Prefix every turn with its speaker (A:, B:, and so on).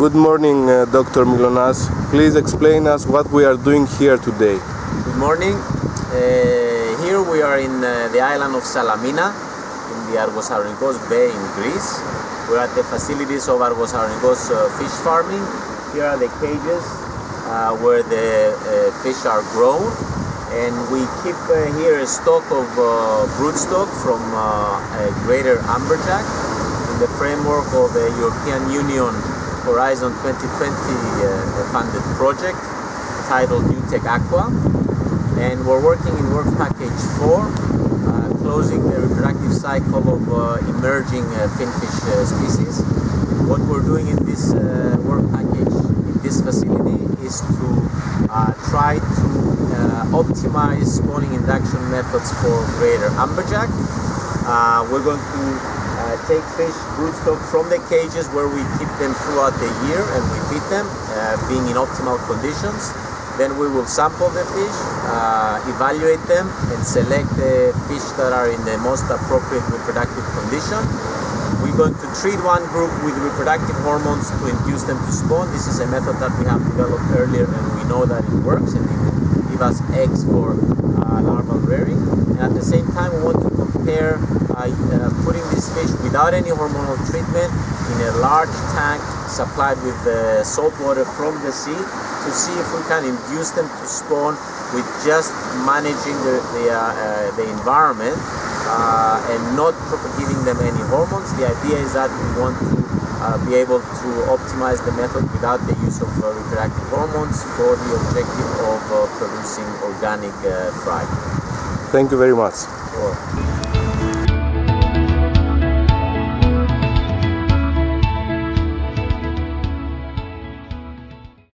A: Good morning, uh, Dr. Mylonas. Please explain us what we are doing here today.
B: Good morning. Uh, here we are in uh, the island of Salamina in the Argosaronikos Bay in Greece. We're at the facilities of Argosaronikos uh, fish farming. Here are the cages uh, where the uh, fish are grown and we keep here a stock of broodstock from a greater amberjack in the framework of the European Union Horizon 2020 funded project titled New Tech Aqua and we're working in work package 4 uh, closing the reproductive cycle of uh, emerging uh, finfish species. What we're doing in this work package in this facility is to try to optimize spawning induction methods for greater amberjack. we're going to uh, take fish broodstock from the cages where we keep them throughout the year and we feed them, uh, being in optimal conditions. Then we will sample the fish, uh, evaluate them, and select the fish that are in the most appropriate reproductive condition. We're going to treat one group with reproductive hormones to induce them to spawn. This is a method that we have developed earlier and we know that it works and it give us eggs for uh, larval rearing. And at the same time, we want to compare uh, uh, putting these fish without any hormonal treatment in a large tank supplied with uh, salt water from the sea to see if we can induce them to spawn with just managing the, the, uh, the environment uh, and not giving them any hormones. The idea is that we want to be able to optimize the method without the use of uh, reproductive hormones for the objective of uh, producing organic fry.
A: Thank you very much.
B: Sure.